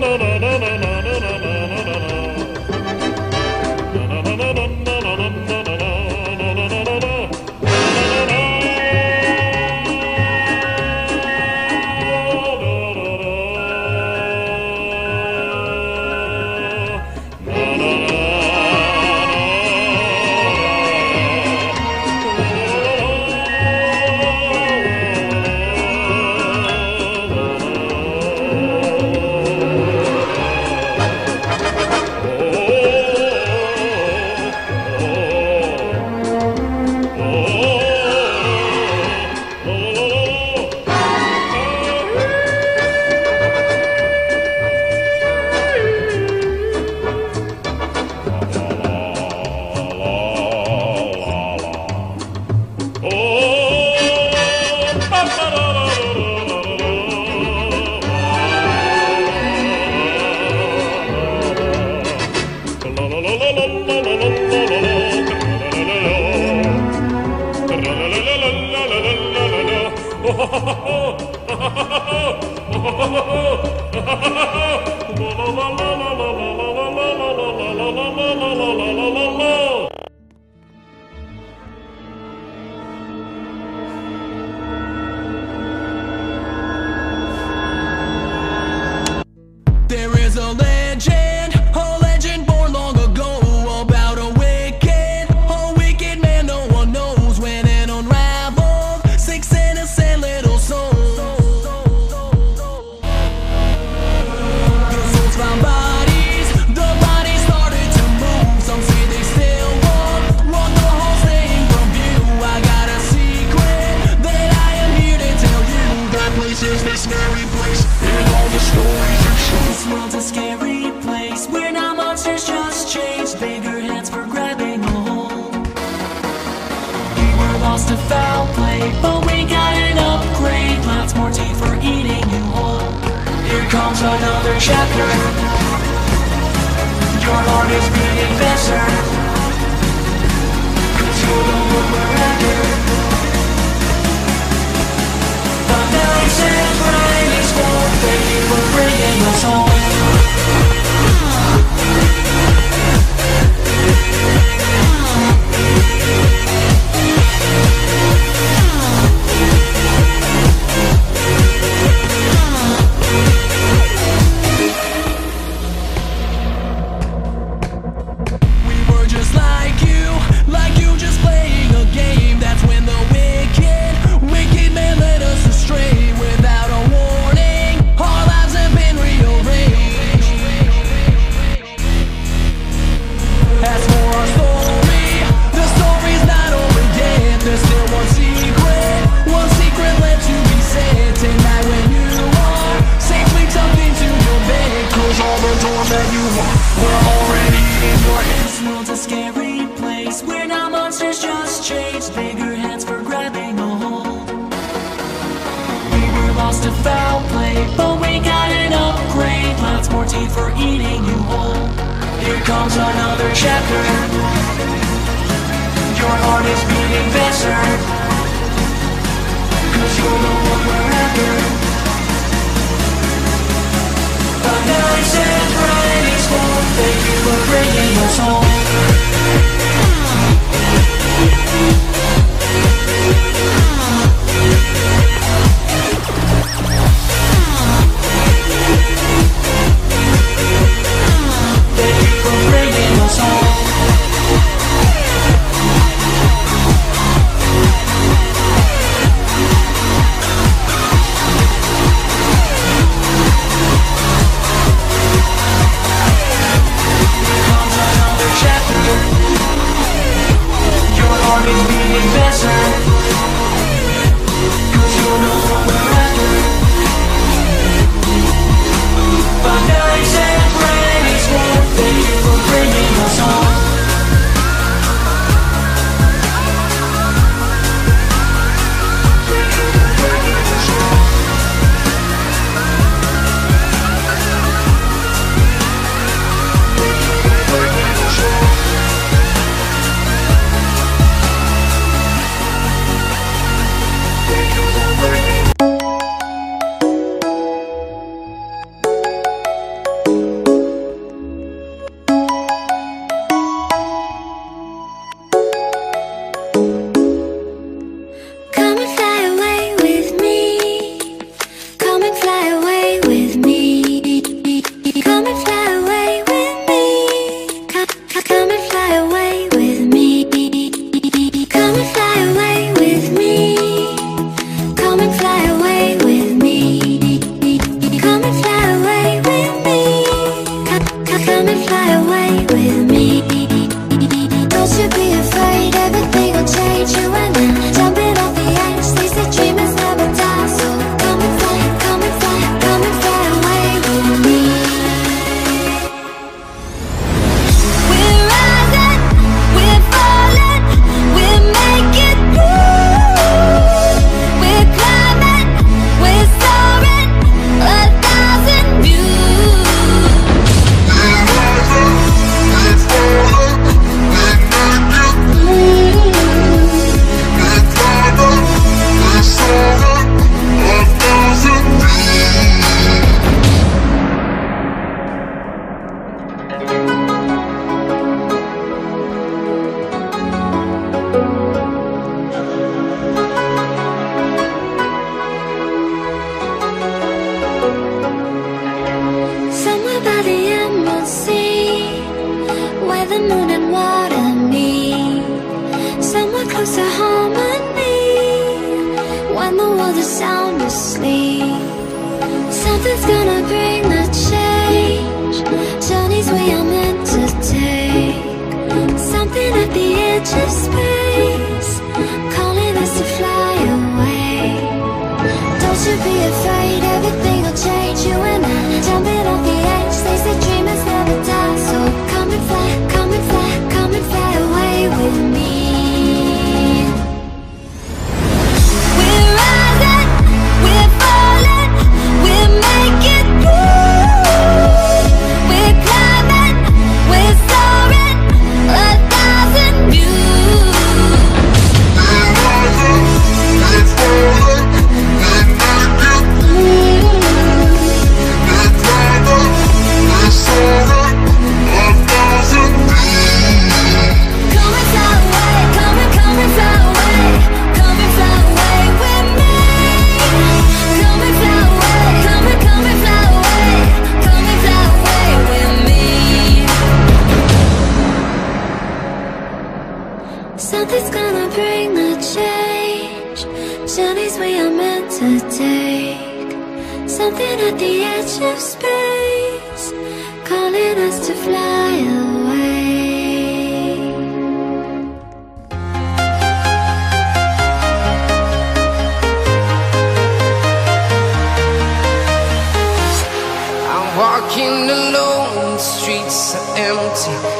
There ha ha ha ha! Were lost to foul play, but we got an upgrade. Lots more teeth for eating you whole. Here comes another chapter. Your heart is beating faster. Cause you're the one we're after. The nice and bright is gold. You for bringing us home. World's a scary place where now monsters just change. Bigger hands for grabbing a hold. We were lost to foul play, but we got an upgrade. Lots more teeth for eating you whole. Here comes another chapter. Your heart is beating faster. Cause you're the one we're after. The nice and bright is. Thank you for bringing us home. baby. bring the change Journeys we are meant to take. Something at the edge of space. Calling us to fly away. Don't you be afraid, everything Something's gonna bring the change. Journeys we are meant to take. Something at the edge of space. Calling us to fly away. I'm Walking alone, the streets are empty